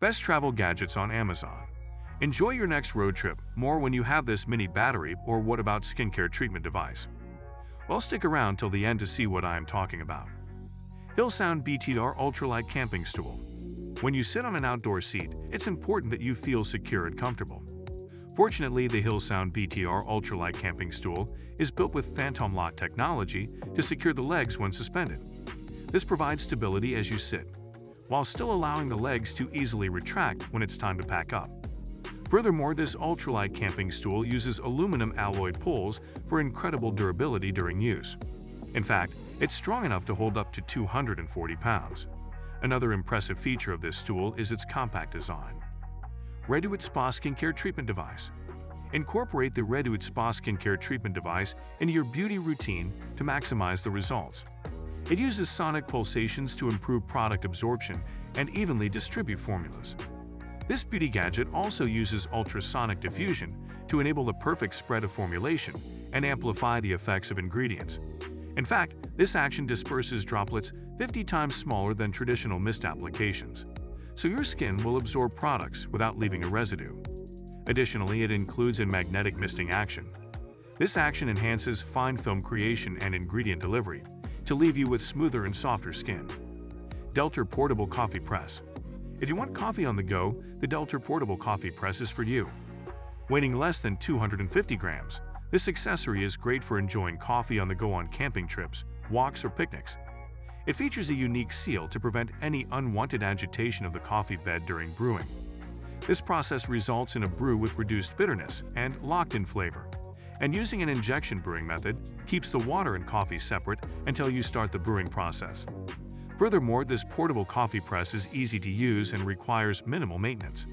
Best travel gadgets on Amazon. Enjoy your next road trip more when you have this mini battery or what about skincare treatment device? Well, stick around till the end to see what I am talking about. Hillsound BTR Ultralight Camping Stool. When you sit on an outdoor seat, it's important that you feel secure and comfortable. Fortunately, the Hillsound BTR Ultralight Camping Stool is built with Phantom Lock technology to secure the legs when suspended. This provides stability as you sit, while still allowing the legs to easily retract when it's time to pack up. Furthermore, this ultralight camping stool uses aluminum alloy poles for incredible durability during use. In fact, it's strong enough to hold up to 240 pounds. Another impressive feature of this stool is its compact design. Reduit Spa Skincare Treatment Device Incorporate the Reduit Spa Skincare Treatment Device into your beauty routine to maximize the results. It uses sonic pulsations to improve product absorption and evenly distribute formulas. This beauty gadget also uses ultrasonic diffusion to enable the perfect spread of formulation and amplify the effects of ingredients. In fact, this action disperses droplets 50 times smaller than traditional mist applications, so your skin will absorb products without leaving a residue. Additionally, it includes a magnetic misting action. This action enhances fine film creation and ingredient delivery, to leave you with smoother and softer skin. Delter Portable Coffee Press If you want coffee on the go, the Delter Portable Coffee Press is for you. Weighing less than 250 grams, this accessory is great for enjoying coffee on the go on camping trips, walks, or picnics. It features a unique seal to prevent any unwanted agitation of the coffee bed during brewing. This process results in a brew with reduced bitterness and locked-in flavor and using an injection brewing method keeps the water and coffee separate until you start the brewing process. Furthermore, this portable coffee press is easy to use and requires minimal maintenance.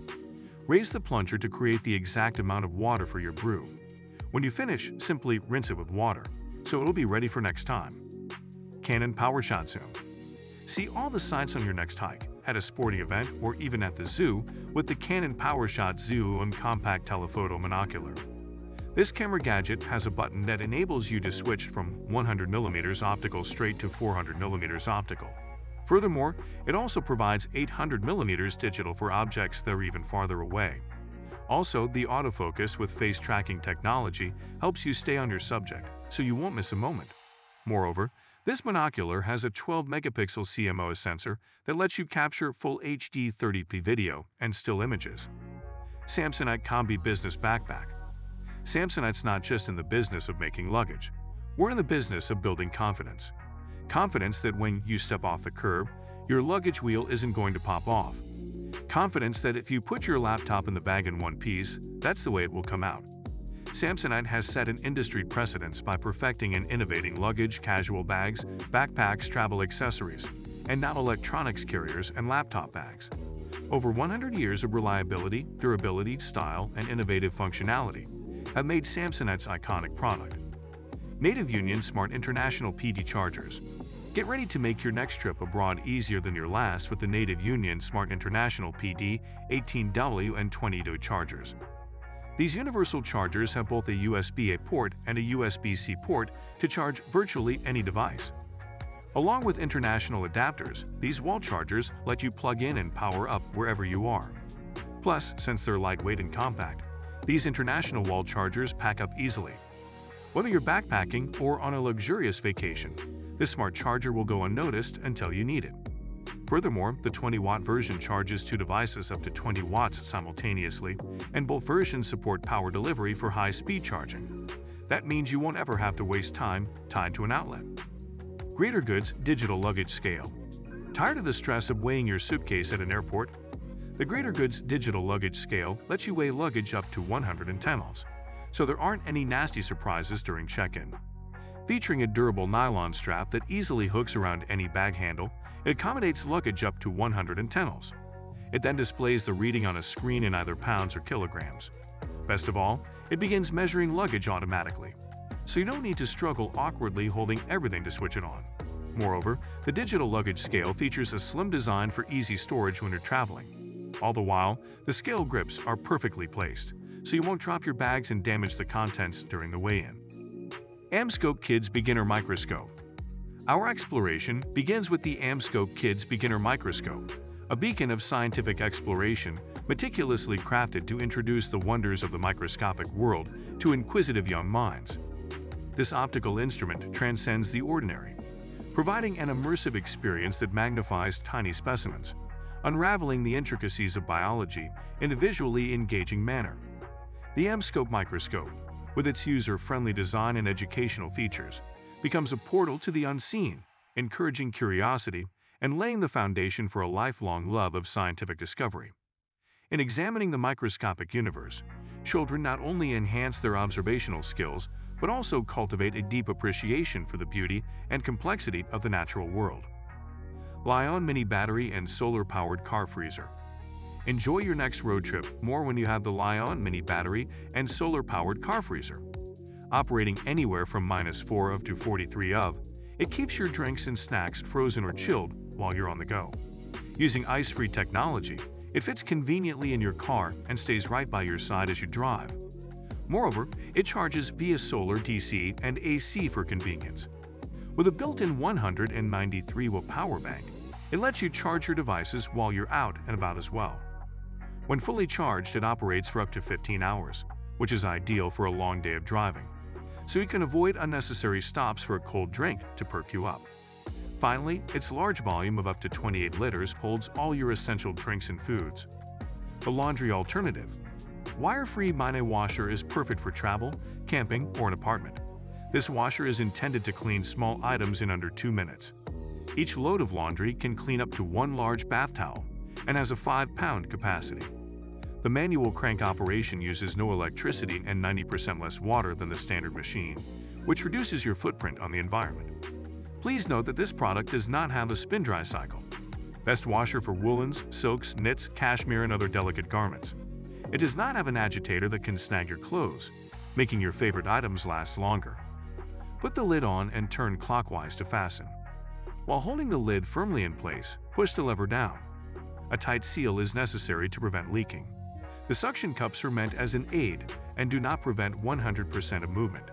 Raise the plunger to create the exact amount of water for your brew. When you finish, simply rinse it with water, so it'll be ready for next time. Canon PowerShot Zoom See all the sights on your next hike, at a sporting event, or even at the zoo with the Canon PowerShot Zoom Compact Telephoto Monocular. This camera gadget has a button that enables you to switch from 100mm optical straight to 400mm optical. Furthermore, it also provides 800mm digital for objects that are even farther away. Also, the autofocus with face tracking technology helps you stay on your subject, so you won't miss a moment. Moreover, this monocular has a 12-megapixel CMOS sensor that lets you capture full HD 30p video and still images. Samsonite Combi Business Backpack Samsonite's not just in the business of making luggage. We're in the business of building confidence. Confidence that when you step off the curb, your luggage wheel isn't going to pop off. Confidence that if you put your laptop in the bag in one piece, that's the way it will come out. Samsonite has set an industry precedence by perfecting and innovating luggage, casual bags, backpacks, travel accessories, and now electronics carriers and laptop bags. Over 100 years of reliability, durability, style, and innovative functionality have made Samsonite's iconic product. Native Union Smart International PD Chargers. Get ready to make your next trip abroad easier than your last with the Native Union Smart International PD 18W and 20W chargers. These universal chargers have both a USB-A port and a USB-C port to charge virtually any device. Along with international adapters, these wall chargers let you plug in and power up wherever you are. Plus, since they're lightweight and compact, these international wall chargers pack up easily. Whether you're backpacking or on a luxurious vacation, this smart charger will go unnoticed until you need it. Furthermore, the 20-watt version charges two devices up to 20 watts simultaneously, and both versions support power delivery for high-speed charging. That means you won't ever have to waste time tied to an outlet. Greater Goods Digital Luggage Scale Tired of the stress of weighing your suitcase at an airport? The Greater Goods digital luggage scale lets you weigh luggage up to 110 oz, so there aren't any nasty surprises during check-in. Featuring a durable nylon strap that easily hooks around any bag handle, it accommodates luggage up to 110 oz. It then displays the reading on a screen in either pounds or kilograms. Best of all, it begins measuring luggage automatically, so you don't need to struggle awkwardly holding everything to switch it on. Moreover, the digital luggage scale features a slim design for easy storage when you're traveling. All the while, the scale grips are perfectly placed, so you won't drop your bags and damage the contents during the weigh-in. AmScope Kids Beginner Microscope Our exploration begins with the AmScope Kids Beginner Microscope, a beacon of scientific exploration meticulously crafted to introduce the wonders of the microscopic world to inquisitive young minds. This optical instrument transcends the ordinary, providing an immersive experience that magnifies tiny specimens, unraveling the intricacies of biology in a visually engaging manner. The AmScope microscope, with its user-friendly design and educational features, becomes a portal to the unseen, encouraging curiosity and laying the foundation for a lifelong love of scientific discovery. In examining the microscopic universe, children not only enhance their observational skills, but also cultivate a deep appreciation for the beauty and complexity of the natural world. Lion Mini Battery and Solar-Powered Car Freezer Enjoy your next road trip more when you have the Lion Mini Battery and Solar-Powered Car Freezer. Operating anywhere from minus 4 of to 43 of, it keeps your drinks and snacks frozen or chilled while you're on the go. Using ice-free technology, it fits conveniently in your car and stays right by your side as you drive. Moreover, it charges via solar DC and AC for convenience. With a built-in 193-watt power bank, it lets you charge your devices while you're out and about as well. When fully charged, it operates for up to 15 hours, which is ideal for a long day of driving, so you can avoid unnecessary stops for a cold drink to perk you up. Finally, its large volume of up to 28 liters holds all your essential drinks and foods. The laundry alternative. Wire-free Mine washer is perfect for travel, camping, or an apartment. This washer is intended to clean small items in under 2 minutes. Each load of laundry can clean up to one large bath towel and has a 5-pound capacity. The manual crank operation uses no electricity and 90% less water than the standard machine, which reduces your footprint on the environment. Please note that this product does not have a spin-dry cycle. Best washer for woolens, silks, knits, cashmere, and other delicate garments. It does not have an agitator that can snag your clothes, making your favorite items last longer. Put the lid on and turn clockwise to fasten. While holding the lid firmly in place, push the lever down. A tight seal is necessary to prevent leaking. The suction cups are meant as an aid and do not prevent 100% of movement.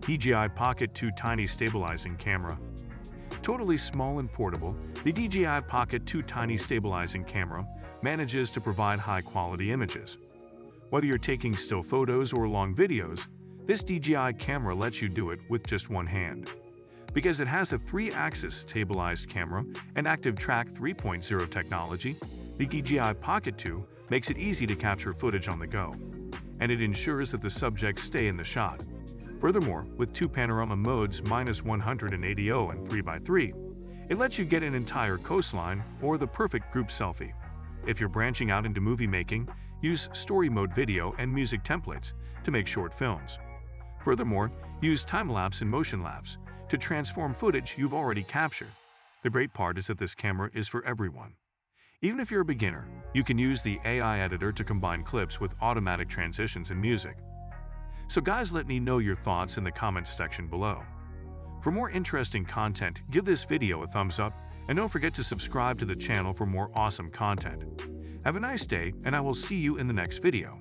DJI Pocket 2 Tiny Stabilizing Camera Totally small and portable, the DJI Pocket 2 Tiny Stabilizing Camera manages to provide high-quality images. Whether you're taking still photos or long videos, this DJI camera lets you do it with just one hand. Because it has a 3-axis stabilized camera and Active Track 3.0 technology, the DJI Pocket 2 makes it easy to capture footage on the go, and it ensures that the subjects stay in the shot. Furthermore, with two panorama modes minus 180 and 3x3, it lets you get an entire coastline or the perfect group selfie. If you're branching out into movie making, use story mode video and music templates to make short films. Furthermore, use time-lapse and motion-lapse to transform footage you've already captured. The great part is that this camera is for everyone. Even if you're a beginner, you can use the AI editor to combine clips with automatic transitions and music. So guys, let me know your thoughts in the comments section below. For more interesting content, give this video a thumbs up and don't forget to subscribe to the channel for more awesome content. Have a nice day and I will see you in the next video.